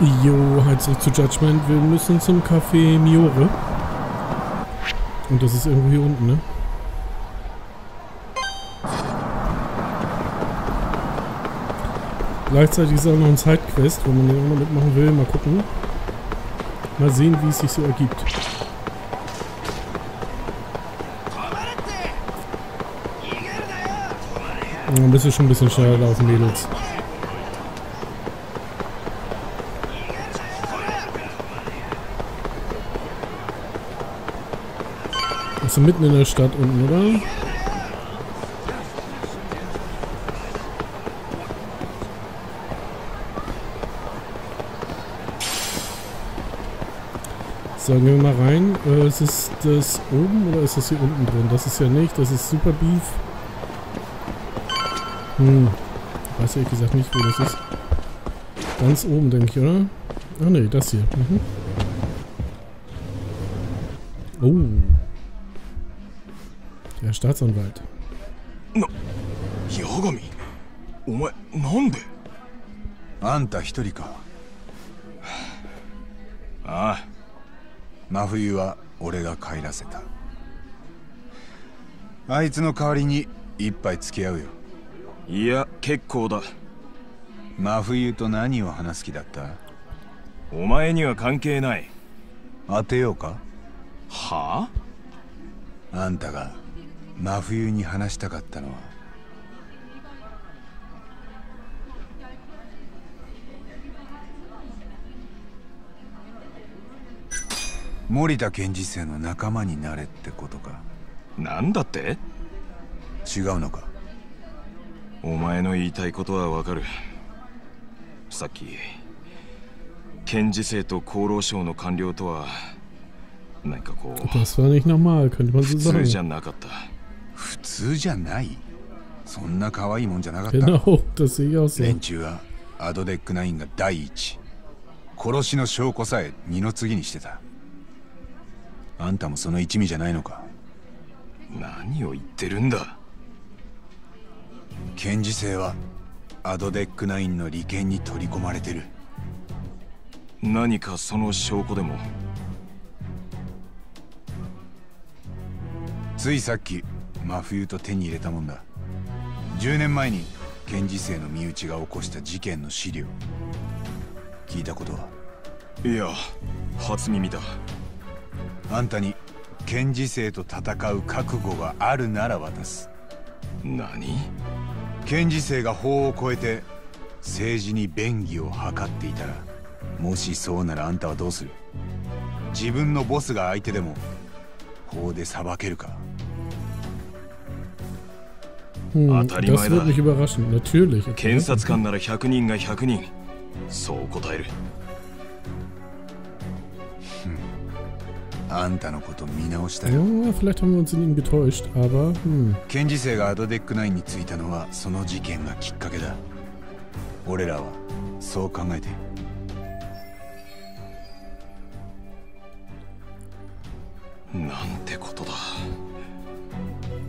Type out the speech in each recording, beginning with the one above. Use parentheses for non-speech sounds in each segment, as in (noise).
Jo, halt zurück zu Judgment. Wir müssen zum Café Miore. Und das ist irgendwo hier unten, ne? Gleichzeitig ist auch noch ein Sidequest, wo man den auch noch mitmachen will. Mal gucken. Mal sehen, wie es sich so ergibt. Dann bist du schon ein bisschen schneller laufen, Mädels. Du mitten in der Stadt unten, oder? So, gehen wir mal rein. Äh, ist es das oben oder ist das hier unten drin? Das ist ja nicht. Das ist Super Beef. Hm. Ich weiß ehrlich gesagt nicht, wo das ist. Ganz oben, denke ich, oder? Ach ne, das hier. Mhm. Oh. Der Staatsanwalt. 八神お前なんであんた一人かあ真冬は俺が帰らせたあいつの代わりに一杯付き合うよあいや結構だ真冬と何を話す気だったお前には関係ない当てようかはあんたが真冬に話したかったのは。森田検事正の仲間になれってことか。あなんだって？違うのか。お前の言いたいことはわかる。さっき検事正と厚労省の官僚とは何かこう Das war nicht normal, könnte man 普通じゃ.なかった。普通じゃない。そんな可愛いもんじゃなかった.連中はアドデックナインが第一。殺しの証拠さえ二の次にしてた。あんたもその一味じゃないのか。何を言ってるんだ。検事正はアドデックナインの利権に取り込まれてる。何かその証拠でも。ついさっき真冬と手に入れたもんだ。10年前に検事正の身内が起こした事件の資料。聞いたことは？いや初耳だ。あんたに検事正と戦う覚悟があるなら渡す。何？検事正が法を超えて政治に便宜を図っていたらもしそうならあんたはどうする？自分のボスが相手でも法で裁けるか？当たり前検察官なら百人が百人。そう答える。あんたのこと見直した。検事生アドデック9についたのはその事件がきっかけだ。俺らはそう考えて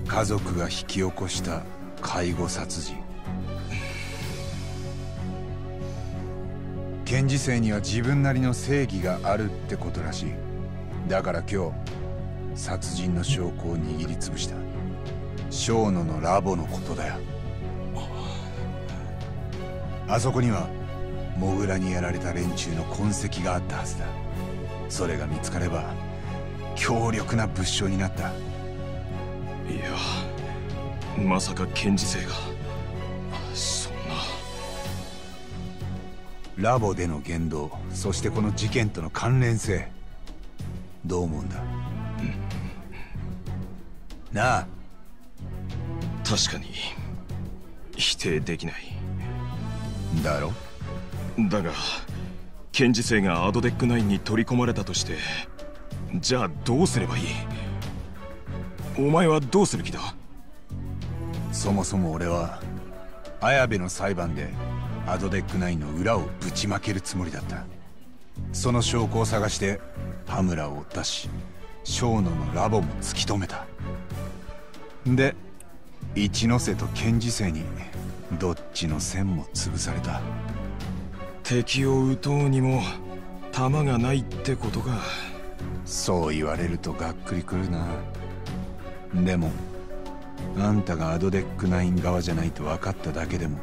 家族が引き起こした介護殺人。検事正には自分なりの正義があるってことらしい。だから今日殺人の証拠を握りつぶした。小野のラボのことだよ。あそこにはモグラにやられた連中の痕跡があったはずだ。それが見つかれば強力な物証になった。いや。まさか検事正が。そんな。ラボでの言動そしてこの事件との関連性。どう思うんだ、なあ。確かに否定できない。だろ？だが検事正がアドデックナインに取り込まれたとしてじゃあどうすればいい？お前はどうする気だ？そもそも俺は綾部の裁判でアドデックナインの裏をぶちまけるつもりだった。その証拠を探して羽村を追ったし小野のラボも突き止めた。で一ノ瀬と検事正にどっちの線も潰された。敵を撃とうにも弾がないってことか。そう言われるとがっくりくるな。でもあんたがアドデック9側じゃないと分かっただけでも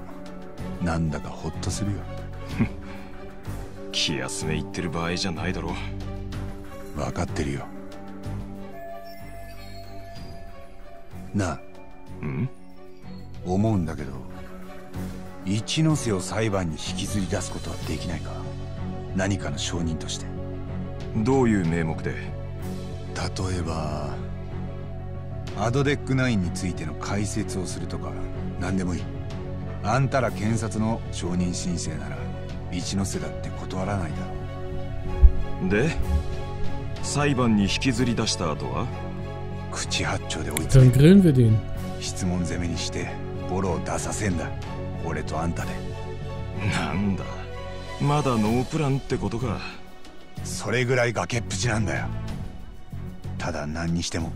なんだかホッとするよ。(laughs) 気休め言ってる場合じゃないだろ。分かってるよ。なあ。うん？思うんだけど一ノ瀬を裁判に引きずり出すことはできないか？何かの証人として。どういう名目で？例えばアドデック9についての解説をするとか何でもいい。あんたら検察の承認申請なら一ノ瀬だって断らないだろで裁判に引きずり出した後は？口八丁で追い詰 Dann め grillen wir den. 質問攻めにしてボロを出させんだ。俺とあんたで。なんだ。まだノープランってことか。それぐらい崖っぷちなんだよ。ただ何にしても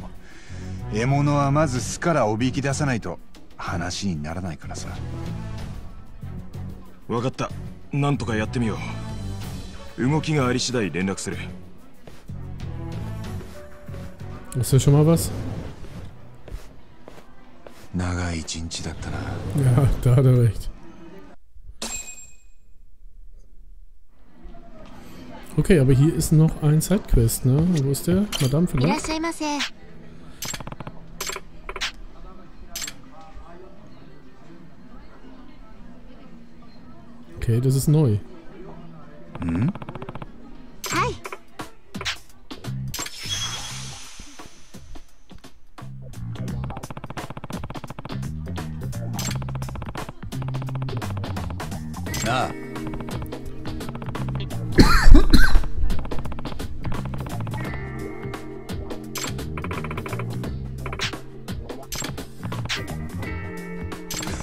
獲物はまず巣からおびき出さないと話にならないからさ分かったなんとかやってみよう動きがあり次第連絡する schon mal was? 長い一日だったな da hat er recht. Okay, aber hier ist noch ein Sidequest, ne? Wo ist der? Madame いらっ vielleicht? Okay, das ist neu. Mhm. Hi. Ja.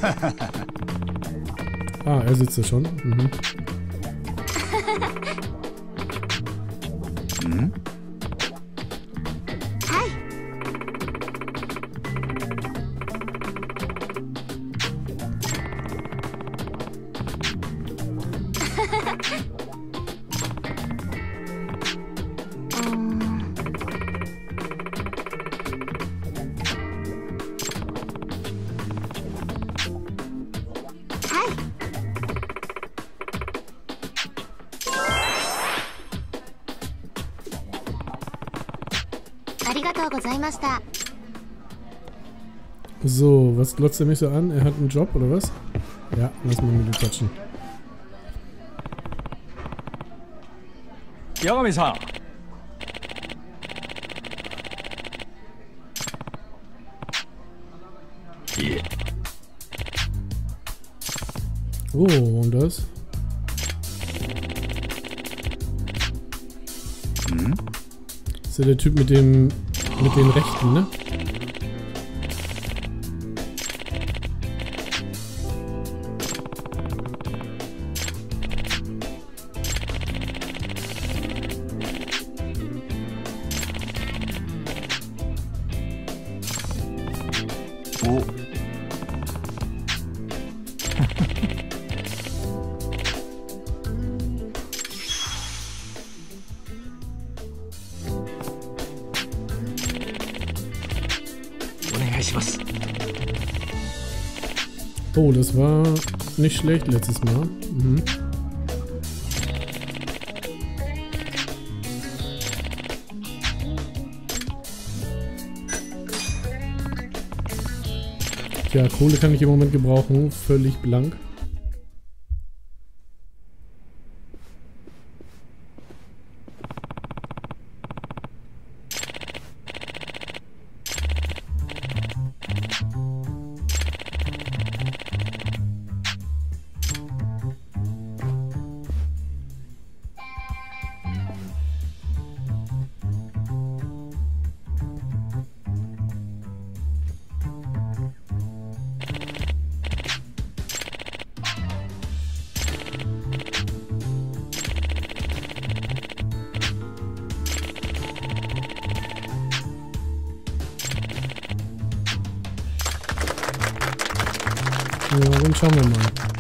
Ha ha ha. Ah, er sitzt da schon. Mhm. So, was glotzt er mich so an? Er hat einen Job, oder was? Ja, lass mal mit ihm quatschen. Ja, Kommissar. Oh, und das? Hm? Ist ja der Typ mit dem mit den Rechten, ne? Oh, das war nicht schlecht letztes Mal. Mhm. Tja, Kohle kann ich im Moment gebrauchen. Völlig blank. Ja, dann schauen wir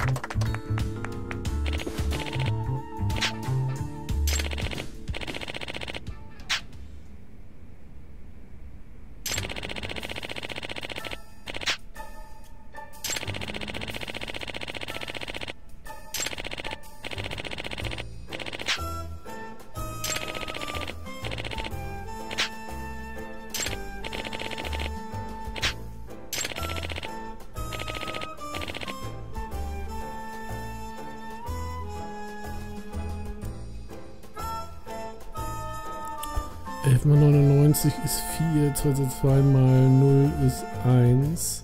2 2 mal 0 ist 1.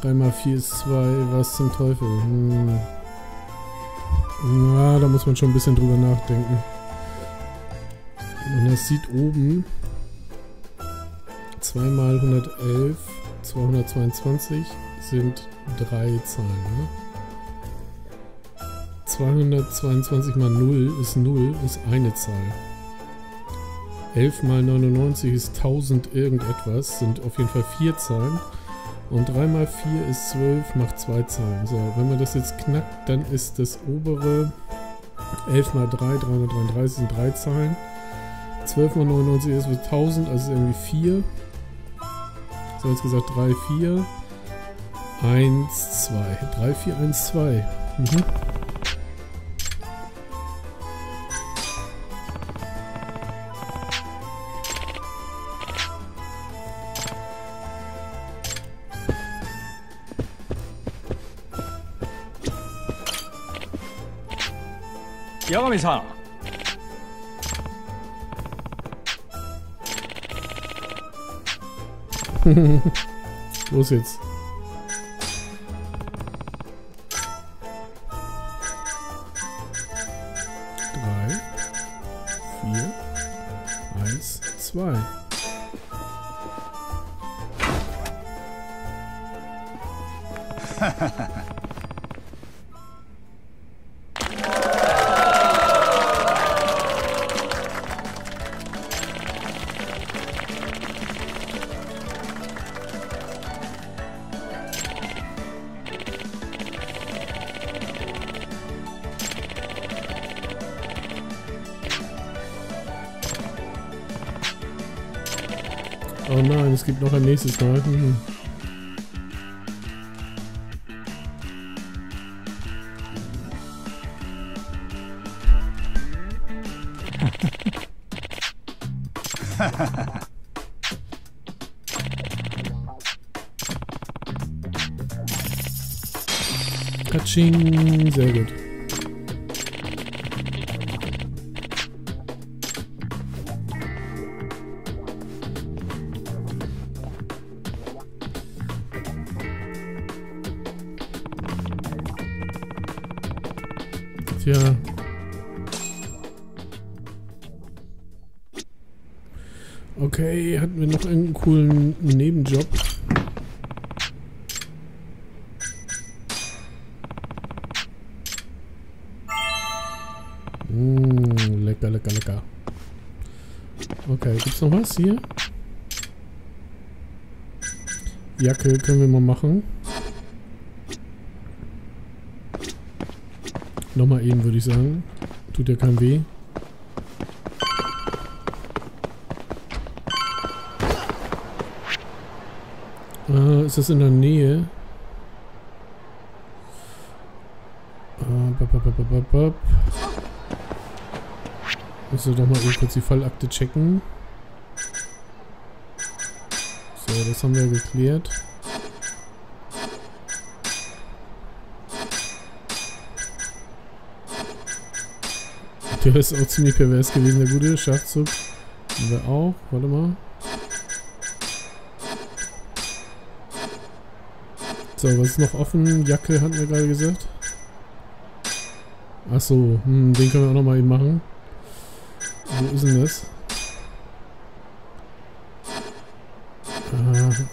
3 mal 4 ist 2, was zum Teufel? Hm. Na, da muss man schon ein bisschen drüber nachdenken. Und das sieht oben 2 mal 111, 222 sind 3 Zahlen. Ne? 222 mal 0 ist 0, ist eine Zahl. 11 mal 99 ist 1000 irgendetwas, sind auf jeden Fall 4 Zahlen. Und 3 mal 4 ist 12, macht 2 Zahlen. So, wenn man das jetzt knackt, dann ist das obere 11 mal 3, 333 sind 3 Zahlen. 12 mal 99 ist 1000, also ist irgendwie 4. So, jetzt gesagt 3, 4. 1, 2. 3, 4, 1, 2. Mhm. Los (laughs) jetzt. Noch ein nächstes Mal. Hm. (laughs) Katsching, sehr gut. Was hier? Jacke können wir mal machen. Nochmal eben, würde ich sagen. Tut ja kein weh. Äh, ist das in der Nähe? Äh, bap, bap. Muss doch mal eben kurz die Fallakte checken. So, das haben wir geklärt. Der ist auch ziemlich pervers gewesen, der gute Schachzug. Haben wir auch. Warte mal. So, was ist noch offen? Jacke hatten wir gerade gesagt. Achso, hm, den können wir auch nochmal eben machen. Wo ist denn das?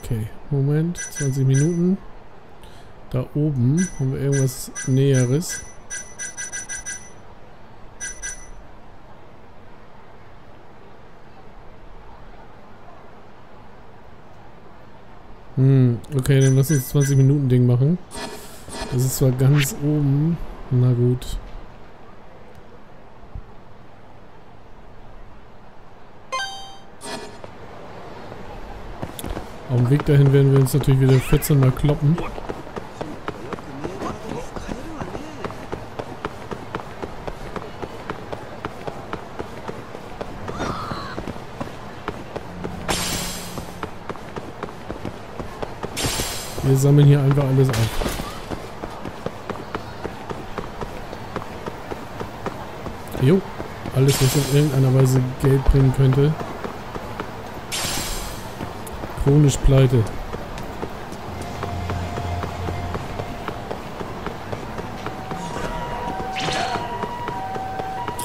Okay. Moment, 20 Minuten. Da oben haben wir irgendwas Näheres. Hm, okay, dann lass uns 20 Minuten Ding machen. Das ist zwar ganz oben. Na gut. Dem Weg dahin werden wir uns natürlich wieder 14 Mal kloppen. Wir sammeln hier einfach alles auf. Jo, alles was in irgendeiner Weise Geld bringen könnte. Chronisch pleite.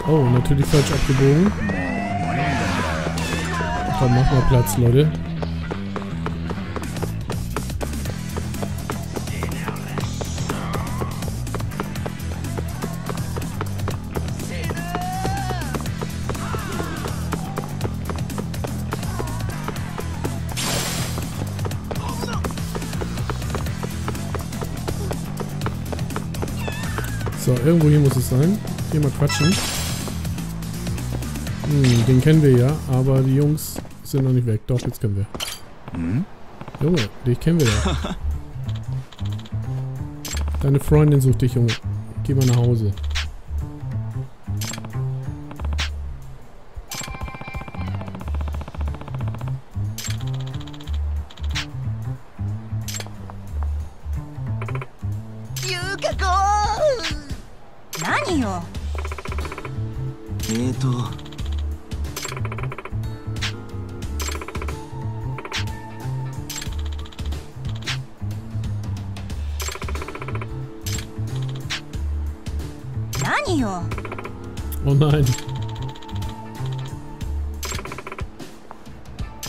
Oh, natürlich falsch abgebogen. Komm, mach mal Platz, Leute. Irgendwo hier muss es sein. Hier mal quatschen. Hm, den kennen wir ja, aber die Jungs sind noch nicht weg. Doch, jetzt können wir. Hm? Junge, dich kennen wir ja. (laughs) Deine Freundin sucht dich, Junge. Geh mal nach Hause. Oh nein.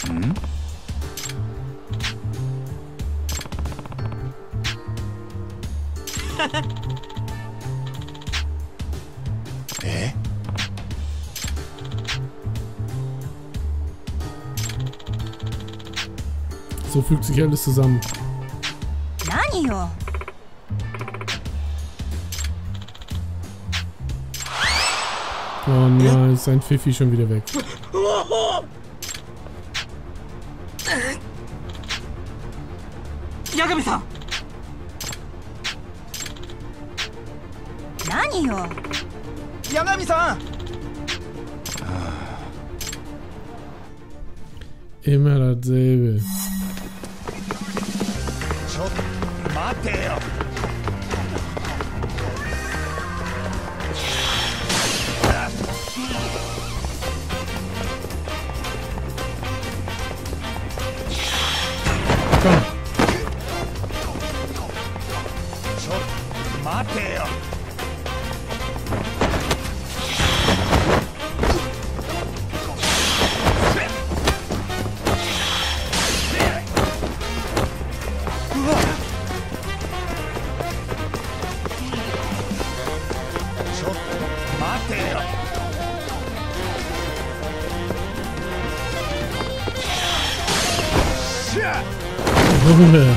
Hm? Hä? So fügt sich alles zusammen. Nani yo? Oh nein, ist sein Pfiffi schon wieder weg. Immer dasselbe. Junge.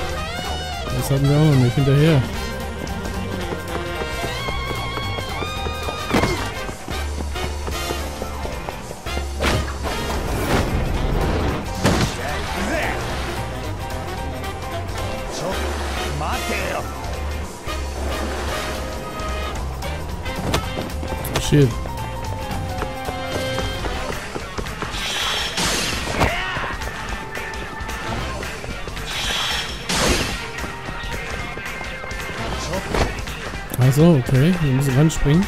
Ranspringen.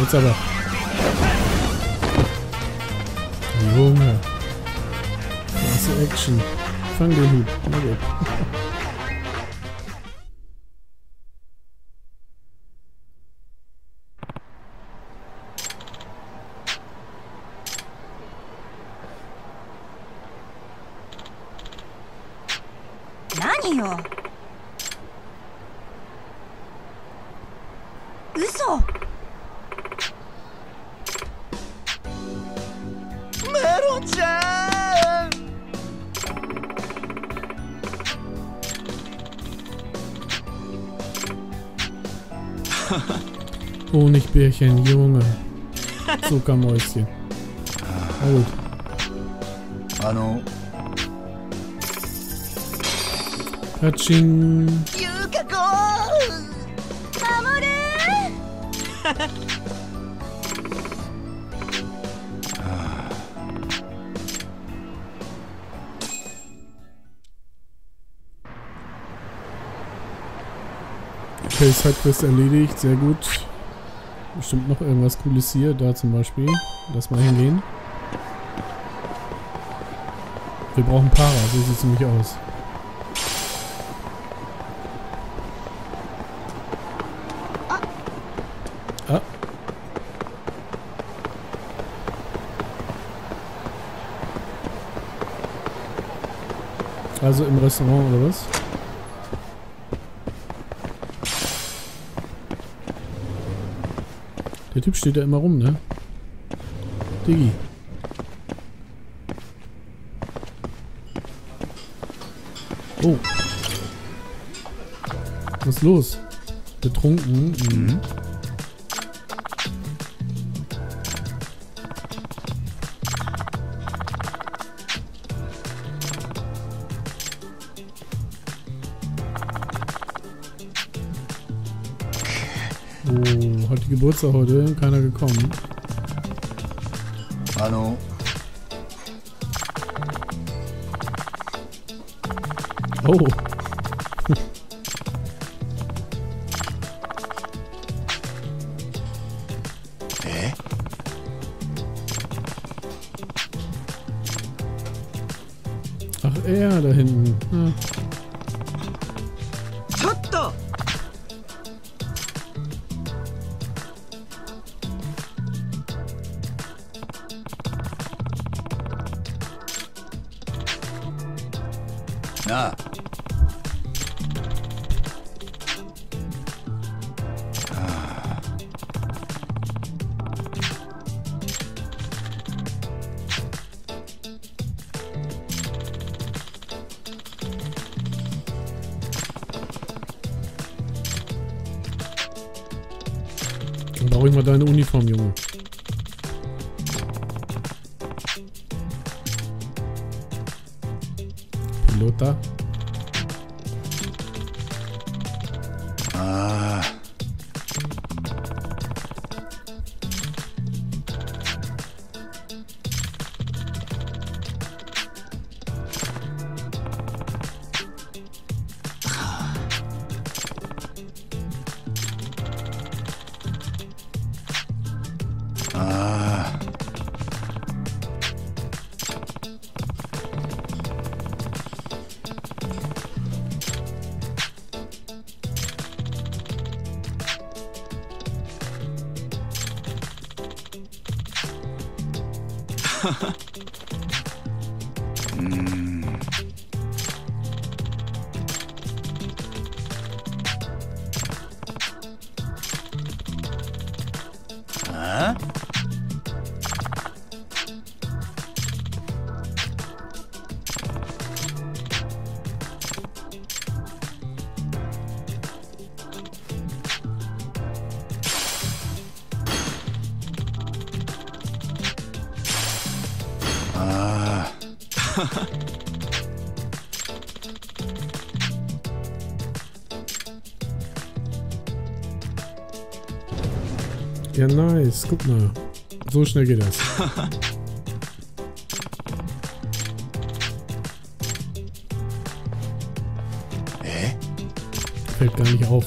Jetzt aber. Junge. Klasse Action. Fang den Hut. Na (laughs) gut. Nani yo? Uso! メロンちゃん Honigbärchen, Junge. Zuckermäuschen. Na gut. あの Patsching. ゆうか Okay, Sidequest erledigt. Sehr gut. Bestimmt noch irgendwas Cooles hier. Da zum Beispiel. Lass mal hingehen. Wir brauchen Para, so sieht es nämlich aus. Also im Restaurant oder was? Der Typ steht da immer rum, ne? Diggi. Oh. Was ist los? Betrunken? Mhm. Geburtstag heute? Keiner gekommen. あの Oh. Brauche ich mal deine Uniform, Junge. Pilota. Ah. Ah. Ja, nice. Guck mal. So schnell geht das. (laughs) Eh? Fällt gar nicht auf.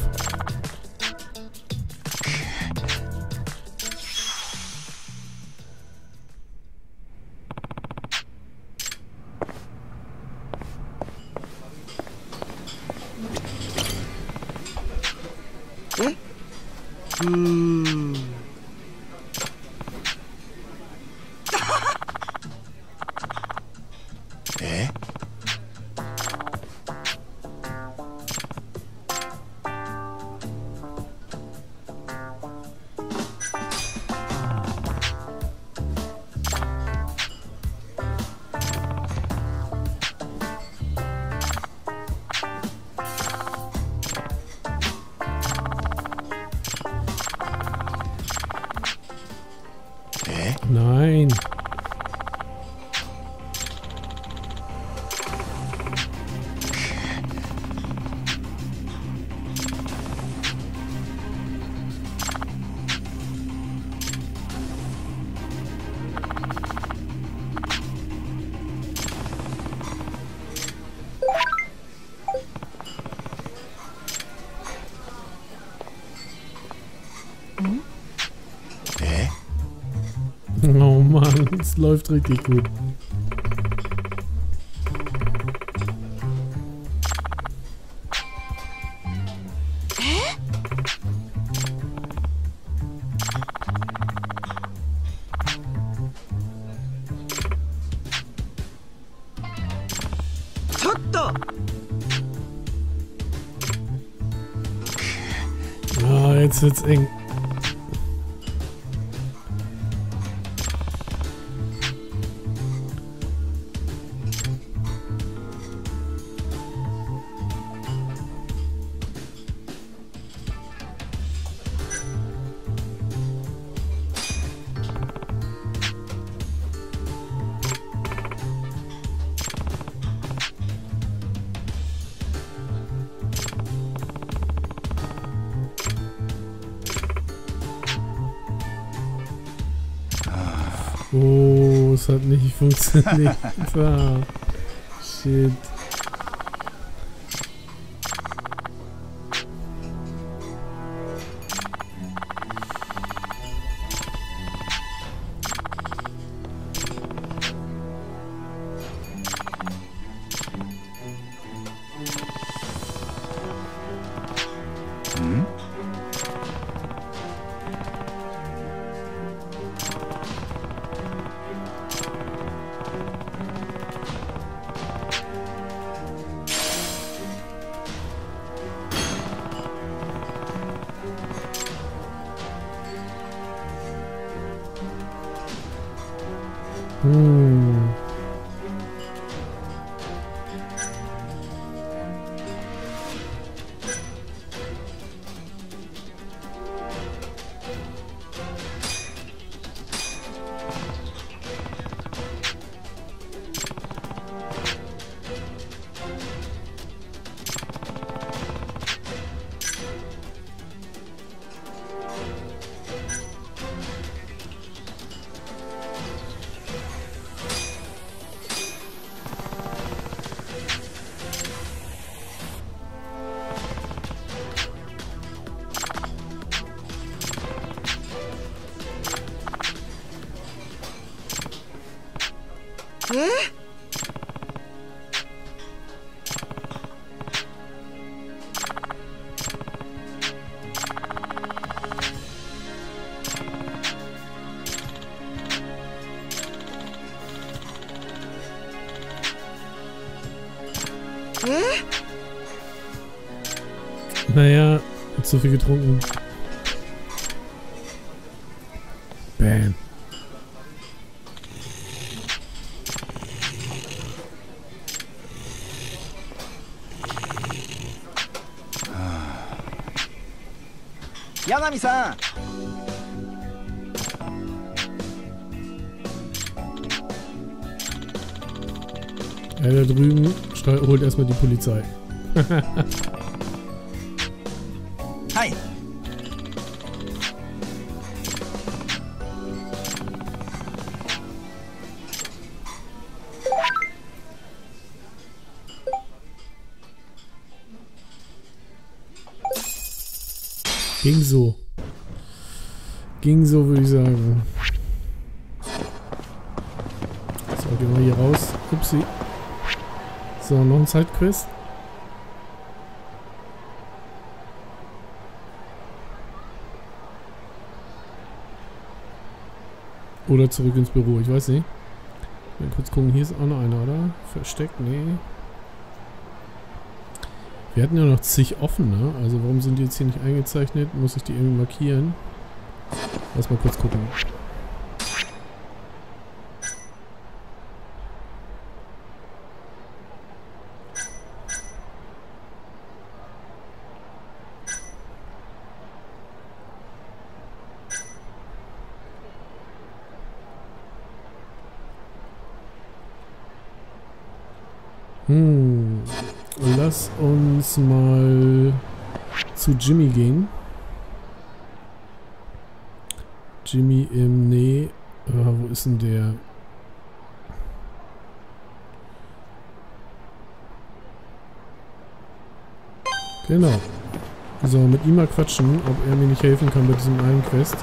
Mann, es läuft richtig gut. Ah, jetzt wird's eng. Shit. Zu viel getrunken. Bam. Yanami さん Ja, da drüben holt erstmal die Polizei. (laughs) Sidequest. Oder zurück ins Büro, ich weiß nicht. Mal kurz gucken, hier ist auch noch einer, oder? Versteckt? Nee. Wir hatten ja noch zig offene, also warum sind die jetzt hier nicht eingezeichnet? Muss ich die irgendwie markieren? Lass mal kurz gucken. Hm. Lass uns mal zu Jimmy gehen. Jimmy im Nee. Ah, wo ist denn der? Genau. So, mit ihm mal quatschen, ob er mir nicht helfen kann bei diesem einen Quest.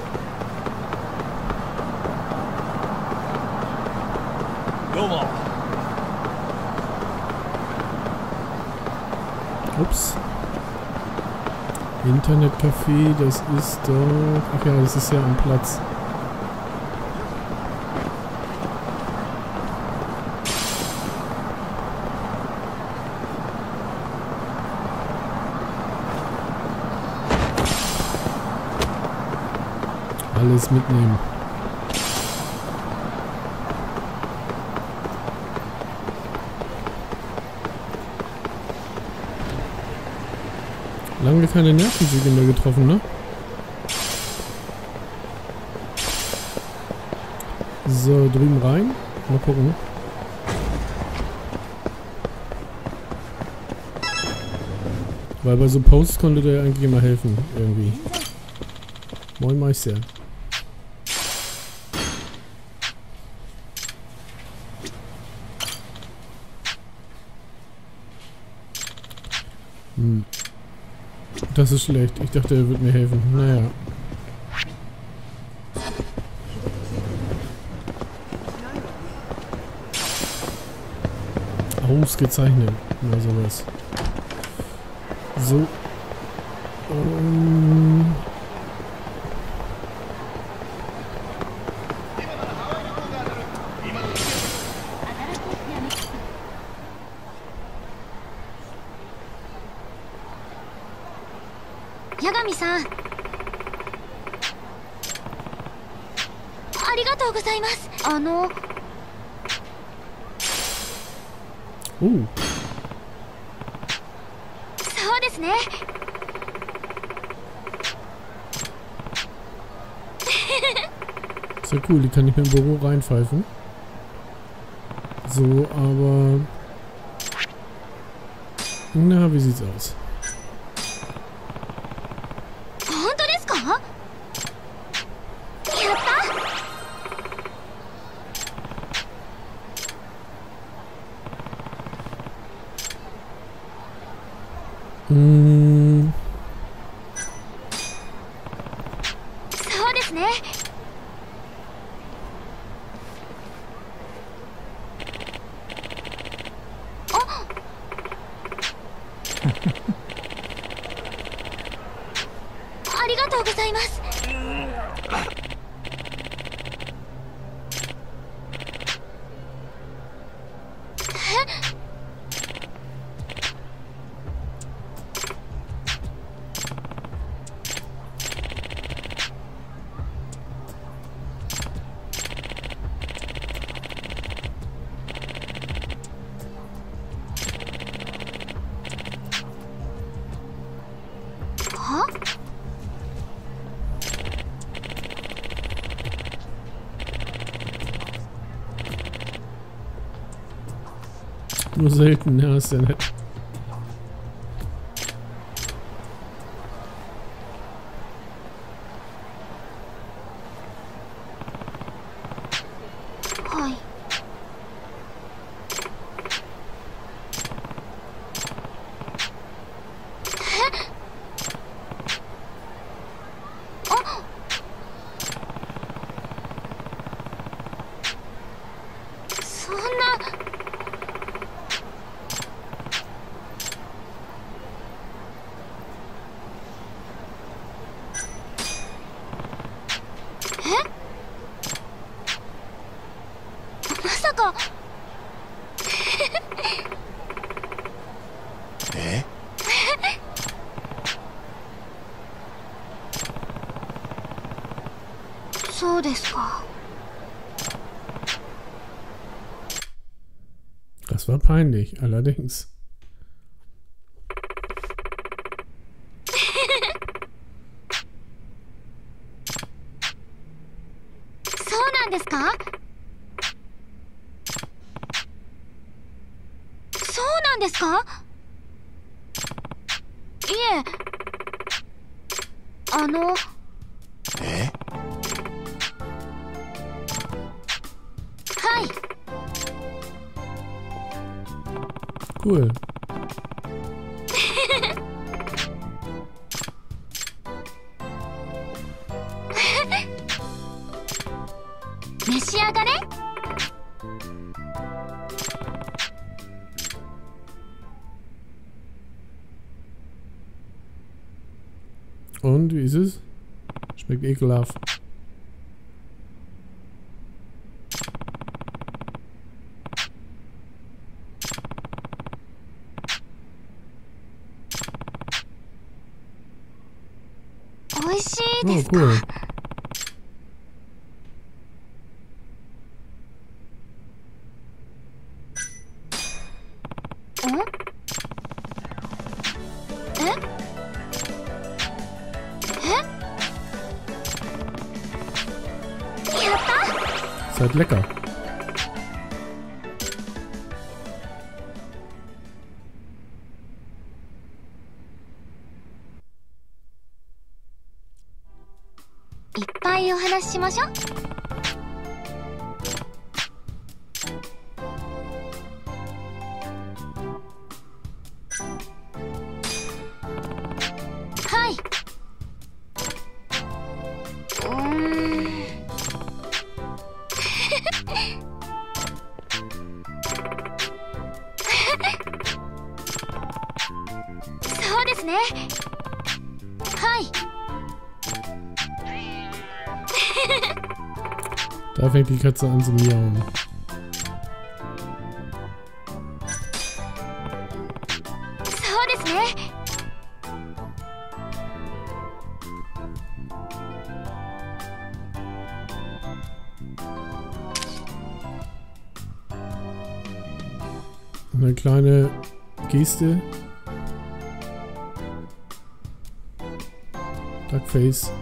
Ups. Internetcafé, das ist doch... Ach ja, das ist ja am Platz. Alles mitnehmen. Lange keine Nervensäge mehr getroffen, ne? So, drüben rein. Mal gucken. Weil bei so Posts konnte der eigentlich immer helfen, irgendwie. Moin Meister. Das ist schlecht. Ich dachte, er wird mir helfen. Naja. Ausgezeichnet. Na sowas. So. Ähm. Uh. Sehr cool, die kann ich mir im Büro reinpfeifen. So, aber... Na, wie sieht's aus? Nur selten, ja, ist ja nett.? allerdings. そうなんですかそうなんですかいえあの Cool. (laughs) Und wie ist es? Schmeckt ekelhaft. cool. Äh? Äh? Äh? Seid lecker. fängt die Katze an zu miauen. Eine kleine Geste. Duckface.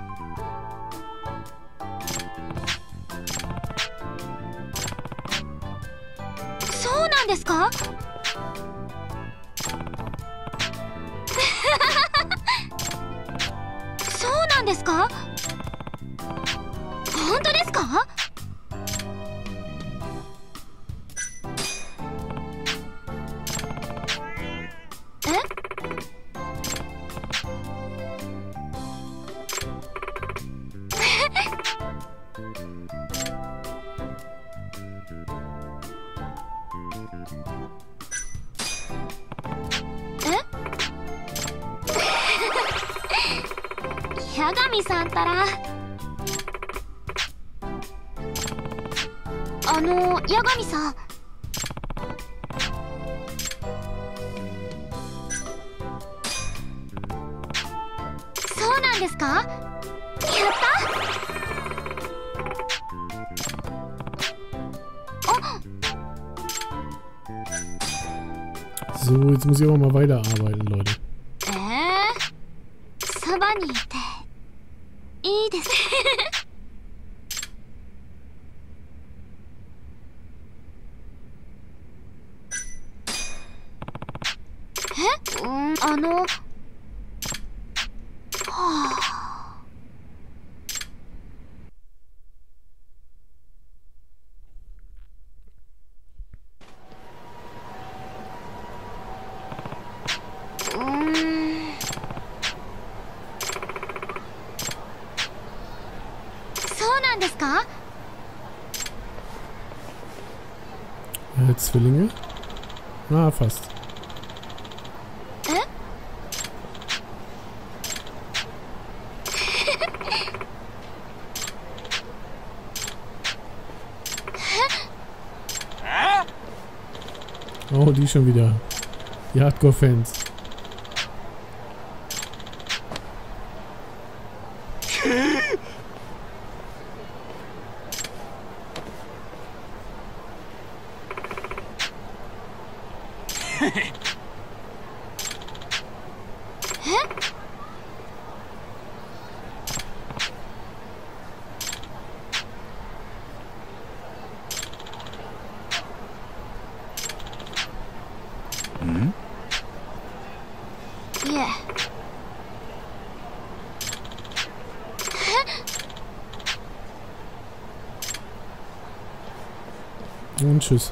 ですか？そばにいていいです (laughs) え？うんあの Zwillinge? Na, ah, fast. Oh, die schon wieder. Die Hardcore-Fans. Mhm. Yeah. Und tschüss.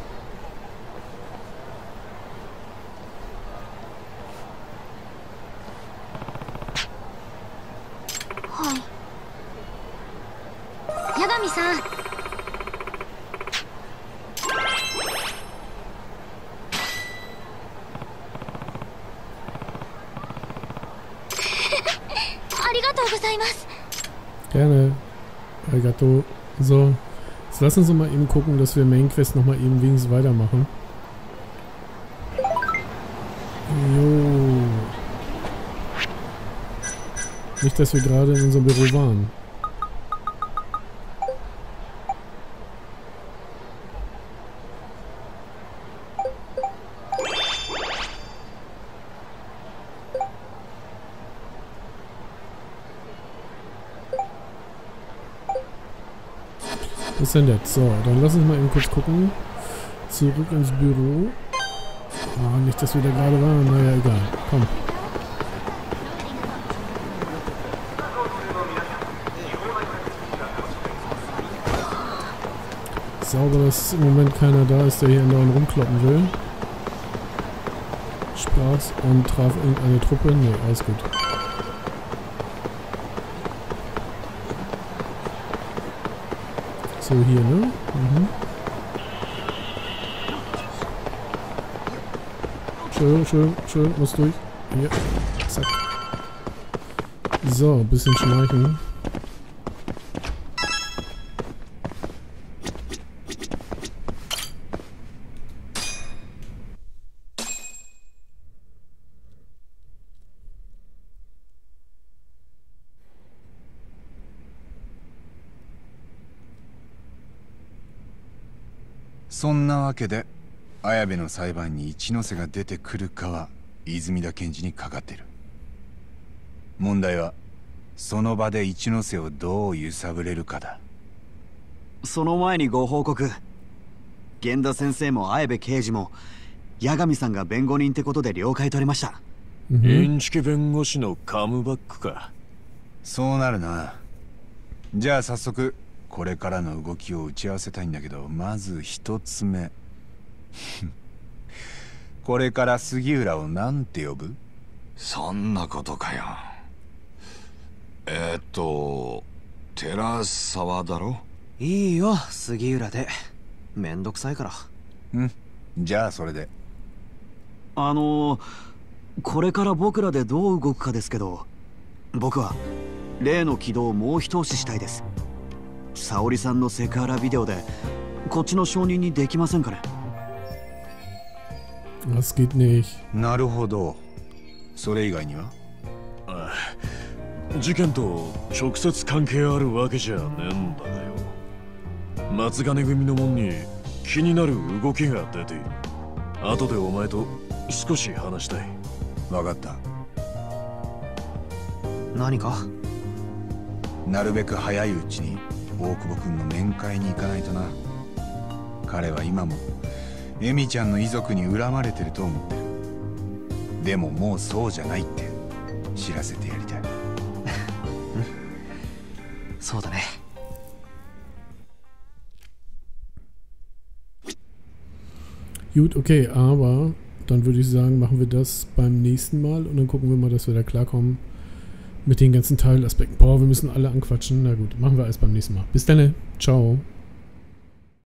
Arigato. So. Jetzt lass uns doch mal eben gucken, dass wir Main Quest nochmal eben wenigstens weitermachen. Jo. Nicht, dass wir gerade in unserem Büro waren. Ist. So, dann lass uns mal eben kurz gucken. Zurück ins Büro. Ah, nicht, dass wir da gerade waren. Naja, egal. Komm. Sauber, dass im Moment keiner da ist, der hier in rumkloppen will. Spaß und traf irgendeine Truppe. Ne, alles gut. So, hier, ne? Mhm. Schön, schön, schön, muss durch. Hier, zack. So, ein bisschen schleichen. わけで綾部の裁判に一ノ瀬が出てくるかは泉田検事にかかってる。問題はその場で一ノ瀬をどう揺さぶれるかだ。その前にご報告。源田先生も綾部刑事も八神さんが弁護人ってことで了解取れました。Mhm. インチキ弁護士のカムバックかそうなるなじゃあ早速これからの動きを打ち合わせたいんだけどまず一つ目。(laughs) これから杉浦を何て呼ぶ？そんなことかよ。えー、っと寺沢だろ？いいよ杉浦で。めんどくさいから。うんじゃあそれで。あのーこれから僕らでどう動くかですけど僕は例の軌道をもう一押ししたいです沙織さんのセクハラビデオでこっちの承認にできませんかね？Das geht nicht. なるほど。それ以外には？事件と直接関係あるわけじゃねえんだよ。松金組の門に気になる動きが出ている。後でお前と少し話したい。分かった。何か？なるべく早いうちに大久保君の面会に行かないとな彼は今もエミちゃんの遺族に恨まれてると思ってるでももうそうじゃないって知らせてやりたいそうだね Gut, okay, aber dann würde ich sagen, machen wir das beim nächsten Mal und dann gucken wir mal, dass wir da klarkommen mit den ganzen Teilaspekten. Boah, wir müssen alle anquatschen. Na gut, machen wir alles beim nächsten Mal. Bis dann, ciao.